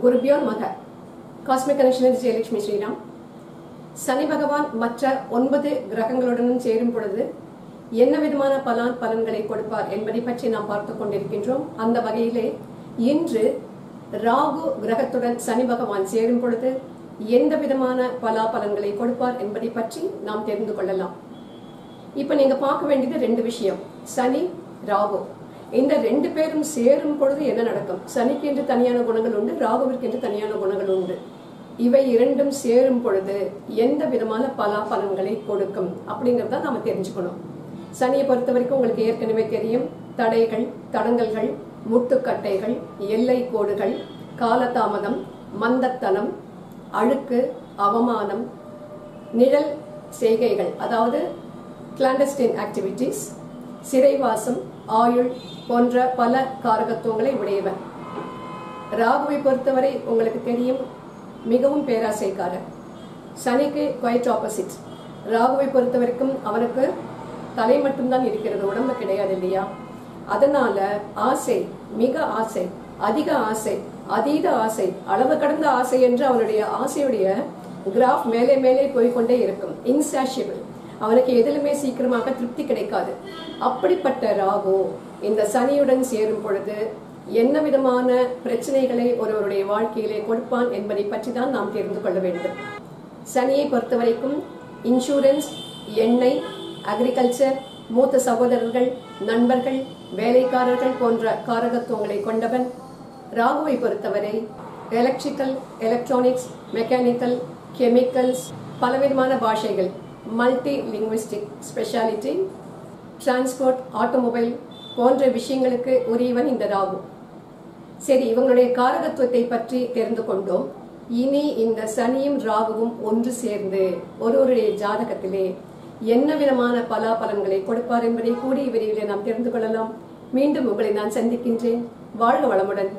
குருபியோ மக cosmic connection Jayalakshmi Sriram. Shani பகவான் மற்ற ஒன்பது கிரகங்களுடனும் சேரும் பொழுது என்ன விதமான பலான் பலன்களை கொடுப்பார் என்பதை பற்றி நாம் பார்த்துக் கொண்டிருக்கின்றோம். அந்த வகையிலே இன்று ராகு கிரகத்துடன் சனி பகவான் சேரும் பொழுது எந்த விதமான பலா பலன்களை கொடுப்பார் என்பதை பற்றி நாம் தெரிந்து கொள்ளலாம். இப்ப நீங்க பார்க்க வேண்டியது ரெண்டு விஷயம். சனி ராகு. இந்த ரெண்டு பேரும் சேரும் பொழுது என்ன நடக்கும்? சனிக்கு என்று தனியான குணங்கள் உண்டு ராகுவிற்கு என்று தனியான குணங்கள் உண்டு. இவை இரண்டும் சேரும் பொழுது எந்த விதமான பலாபலன்களை கொடுக்கும்? அப்படிங்கறத நாம தெரிஞ்சுக்கணும். சனியை பொறுத்த வரைக்கும் உங்களுக்கு ஏற்கனவே தெரியும். தடைகள் தடங்கல்கள் முட்டுக்கட்டைகள் எல்லை கோடுகள் காலதாமதம் மந்தத்தனம் அழுக்கு அவமானம் நிழல் செய்கைகள் அதாவது கிளாண்டஸ்டின் ஆக்டிவிட்டீஸ் சிறைவாசம் ஆயுள் போன்ற பல காரகத்துவங்களை உடையவன். ராகுவை பொறுத்தவரை உங்களுக்கு தெரியும் மிகவும் பேராசைக்காரர் சனிக்கு குவைட் ஆப்போசிட் ராகுவை பொறுத்த வரைக்கும் அவனுக்கு தலை மட்டும்தான் இருக்கிறது உடம்பு கிடையாது இல்லையா? அதனால ஆசை மிக ஆசை அதிக ஆசை அதீத ஆசை அளவு கடந்த ஆசை என்று அவனுடைய ஆசையுடைய கிராஃப் மேலே மேலே போய்கொண்டே இருக்கும். இன்சாஷியபிள் அவனுக்கு எதிலுமே சீக்கிரமாக திருப்தி கிடைக்காது. அப்படிப்பட்ட ராகு இந்த சனியுடன் சேரும் பொழுது என்ன விதமான பிரச்சனைகளை ஒருவருடைய வாழ்க்கையிலே கொடுப்பான் என்பதை பற்றி தான் நாம் தெரிந்து கொள்ள வேண்டும். சனியை பொறுத்த வரைக்கும் இன்சூரன்ஸ் எண்ணெய் அக்ரிகல்ச்சர் மூத்த சகோதரர்கள் நண்பர்கள் வேலைக்காரர்கள் போன்ற காரகத்துவங்களை கொண்டவன் ராகுவை பொறுத்தவரை எலக்ட்ரிக்கல் எலக்ட்ரானிக்ஸ் மெக்கானிக்கல் கெமிக்கல்ஸ் பலவிதமான பாஷைகள் மல்டிலிங்குவிஸ்டிக் ஸ்பெஷாலிட்டி டிரான்ஸ்போர்ட் ஆட்டோமொபைல் போன்ற விஷயங்களுக்கு உரியவன் இந்த ராகு சரி இவங்களுடைய காரகத்துவத்தை பற்றி தெரிந்து கொண்டோம். இனி இந்த சனியும் ராகுவும் ஒன்று சேர்ந்து ஒருவருடைய ஜாதகத்திலே என்ன விதமான பலாபலன்களை கொடுப்பார் என்பதை கூடிய விரைவில் நாம் தெரிந்து கொள்ளலாம். மீண்டும் உங்களை நான் சந்திக்கின்றேன். வாழ்க வளமுடன்.